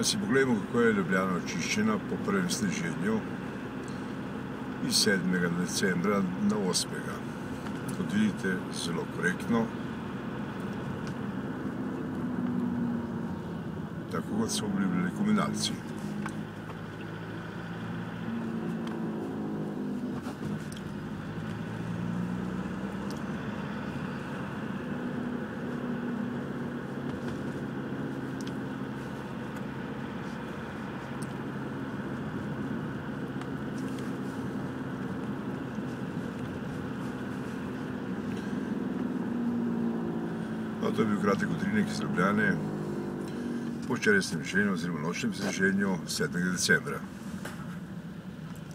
Pa si pogledamo, kako je Ljubljana očiščena po prvem sneženju iz 7. decembra na 8. Kot vidite, zelo korektno. Tako kot so bili komunalci. No, to je bil kratek utrinek iz Ljubljane po včerajšnjem sneženju oziroma nočnem sneženju 7. decembra.